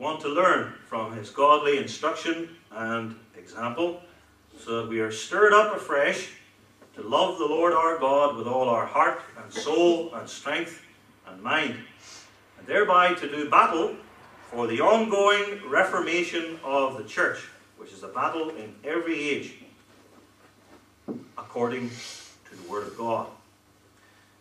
want to learn from his godly instruction and example so that we are stirred up afresh to love the Lord our God with all our heart and soul and strength and mind, and thereby to do battle for the ongoing reformation of the church, which is a battle in every age, according to the Word of God.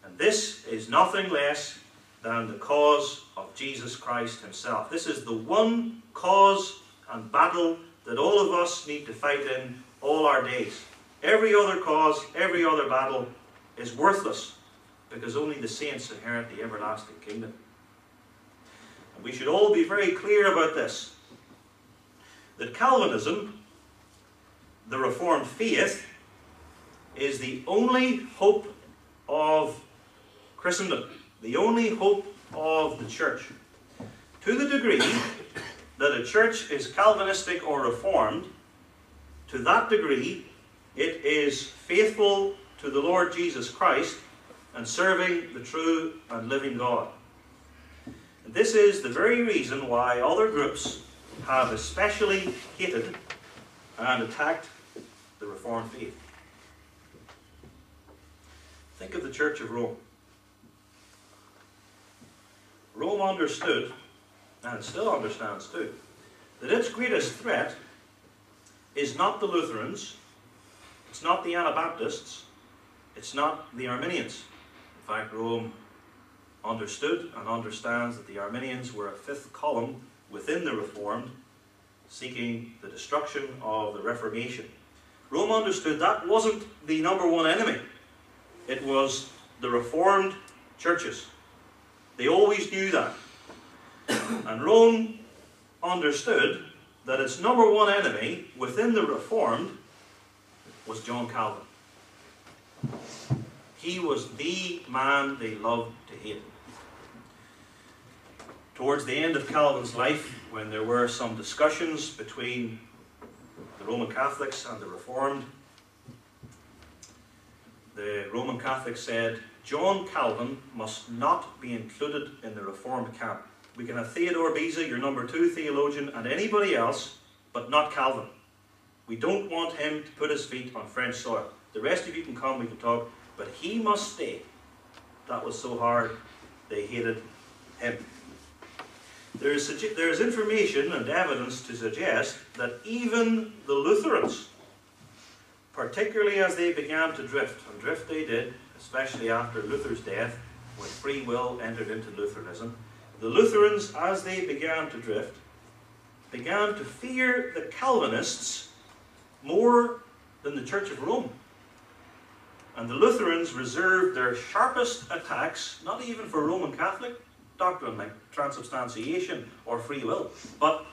And this is nothing less than the cause of Jesus Christ Himself. This is the one cause and battle that all of us need to fight in all our days. Every other cause, every other battle is worthless because only the saints inherit the everlasting kingdom. And we should all be very clear about this that Calvinism, the Reformed faith, is the only hope of Christendom, the only hope of the church. To the degree that a church is Calvinistic or Reformed, to that degree it is faithful to the Lord Jesus Christ and serving the true and living God. This is the very reason why other groups have especially hated and attacked the Reformed faith. Think of the Church of Rome. Rome understood, and still understands too, that its greatest threat is not the Lutherans, it's not the Anabaptists, it's not the Arminians. In fact, Rome understood and understands that the Arminians were a fifth column within the Reformed, seeking the destruction of the Reformation. Rome understood that wasn't the number one enemy. It was the Reformed churches. They always knew that. And Rome understood that its number one enemy within the Reformed was John Calvin. He was the man they loved to hate. Towards the end of Calvin's life, when there were some discussions between the Roman Catholics and the Reformed, the Roman Catholics said, John Calvin must not be included in the Reformed camp. We can have Theodore Beza, your number two theologian, and anybody else, but not Calvin. We don't want him to put his feet on French soil. The rest of you can come, we can talk, but he must stay. That was so hard, they hated him. There is, there is information and evidence to suggest that even the Lutherans, particularly as they began to drift, and drift they did, especially after Luther's death, when free will entered into Lutheranism, the Lutherans, as they began to drift, began to fear the Calvinists more than the Church of Rome. And the Lutherans reserved their sharpest attacks, not even for Roman Catholic doctrine like transubstantiation or free will, but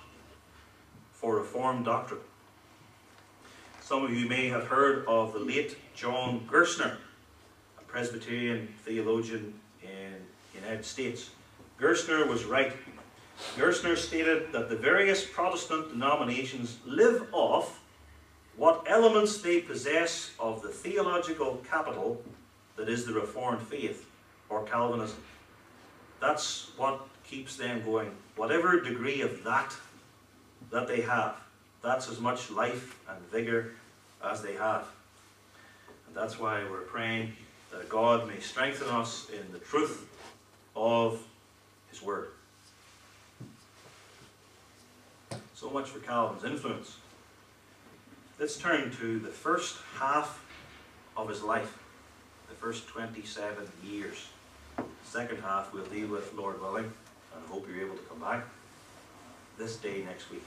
for Reformed doctrine. Some of you may have heard of the late John Gerstner, Presbyterian theologian in the United States. Gerstner was right. Gerstner stated that the various Protestant denominations live off what elements they possess of the theological capital that is the Reformed faith or Calvinism. That's what keeps them going. Whatever degree of that that they have, that's as much life and vigor as they have. And that's why we're praying that God may strengthen us in the truth of His Word. So much for Calvin's influence. Let's turn to the first half of his life, the first 27 years. Second half we'll deal with, Lord willing, and I hope you're able to come back this day next week,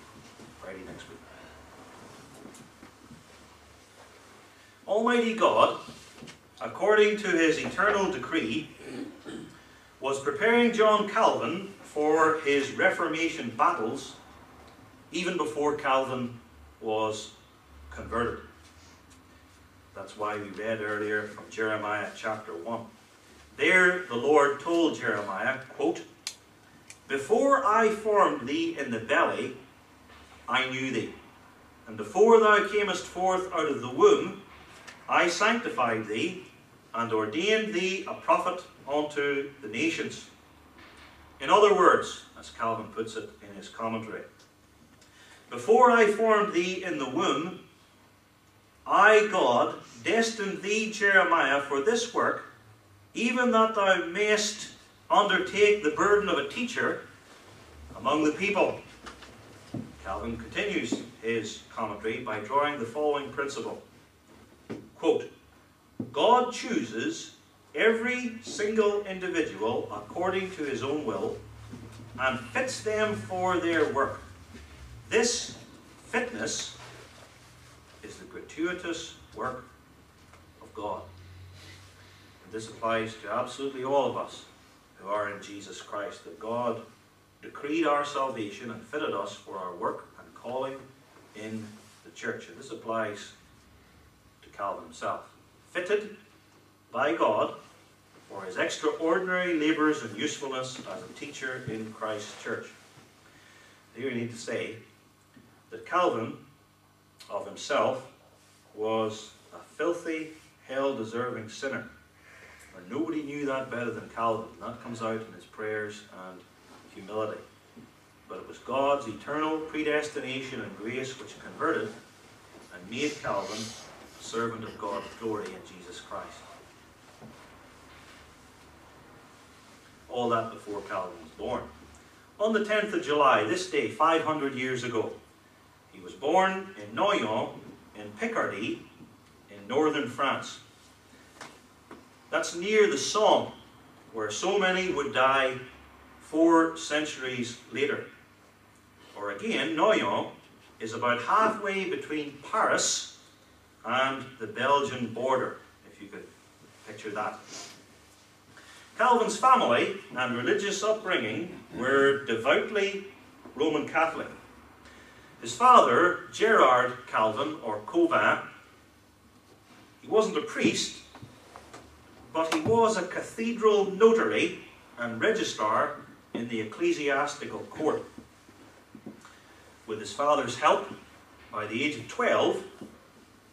Friday next week. Almighty God, according to his eternal decree, was preparing John Calvin for his Reformation battles even before Calvin was converted. That's why we read earlier from Jeremiah chapter 1. There the Lord told Jeremiah, quote, Before I formed thee in the belly, I knew thee. And before thou camest forth out of the womb, I sanctified thee, and ordained thee a prophet unto the nations. In other words, as Calvin puts it in his commentary, before I formed thee in the womb, I, God, destined thee, Jeremiah, for this work, even that thou mayest undertake the burden of a teacher among the people. Calvin continues his commentary by drawing the following principle. Quote, God chooses every single individual according to his own will and fits them for their work. This fitness is the gratuitous work of God. And this applies to absolutely all of us who are in Jesus Christ, that God decreed our salvation and fitted us for our work and calling in the church. And this applies to Calvin himself. Fitted by God for his extraordinary labours and usefulness as a teacher in Christ's church. Here you need to say that Calvin, of himself, was a filthy, hell-deserving sinner. And nobody knew that better than Calvin. That comes out in his prayers and humility. But it was God's eternal predestination and grace which converted and made Calvin servant of God's glory in Jesus Christ. All that before Calvin was born. On the 10th of July, this day, 500 years ago, he was born in Noyon, in Picardy, in northern France. That's near the Somme, where so many would die four centuries later. Or again, Noyon is about halfway between Paris and the Belgian border, if you could picture that. Calvin's family and religious upbringing were devoutly Roman Catholic. His father, Gerard Calvin, or Cauvin, he wasn't a priest, but he was a cathedral notary and registrar in the ecclesiastical court. With his father's help, by the age of 12,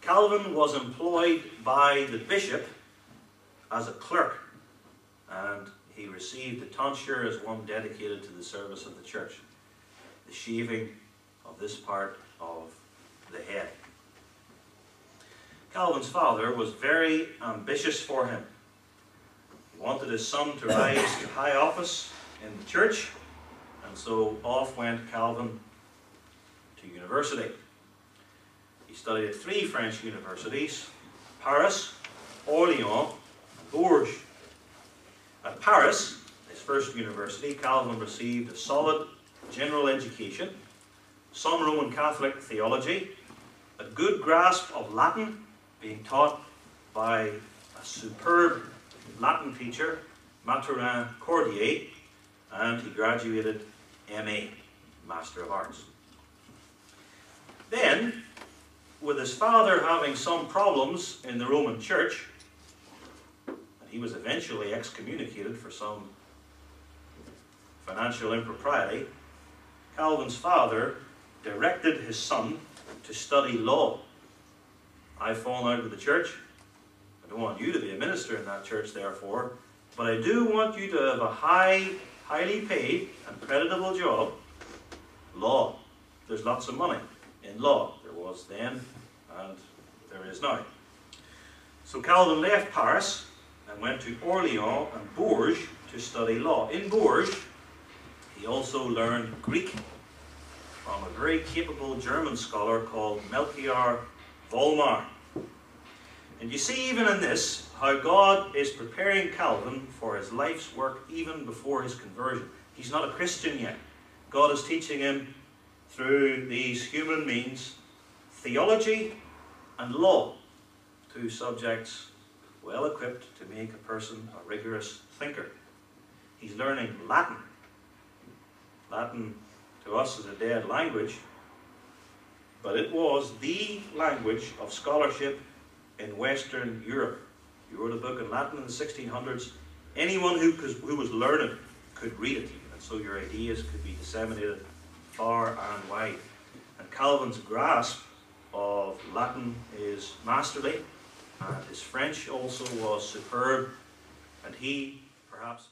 Calvin was employed by the bishop as a clerk, and he received the tonsure as one dedicated to the service of the church. The shaving of this part of the head. Calvin's father was very ambitious for him. He wanted his son to rise to high office in the church, and so off went Calvin to university. He studied at three French universities, Paris, Orleans, and Bourges. At Paris, his first university, Calvin received a solid general education some Roman Catholic theology, a good grasp of Latin, being taught by a superb Latin teacher, Mathurin Cordier, and he graduated MA, Master of Arts. Then, with his father having some problems in the Roman Church, and he was eventually excommunicated for some financial impropriety, Calvin's father directed his son to study law. I've fallen out of the church. I don't want you to be a minister in that church, therefore, but I do want you to have a high, highly paid and creditable job. Law. There's lots of money in law. There was then, and there is now. So Calvin left Paris and went to Orleans and Bourges to study law. In Bourges, he also learned Greek from a very capable German scholar called Melchior Volmar. And you see even in this how God is preparing Calvin for his life's work even before his conversion. He's not a Christian yet. God is teaching him through these human means theology and law, two subjects well equipped to make a person a rigorous thinker. He's learning Latin. Latin to us is a dead language, but it was the language of scholarship in Western Europe. You wrote a book in Latin in the 1600s. Anyone who, who was learned could read it, and so your ideas could be disseminated far and wide. And Calvin's grasp of Latin is masterly, and his French also was superb, and he perhaps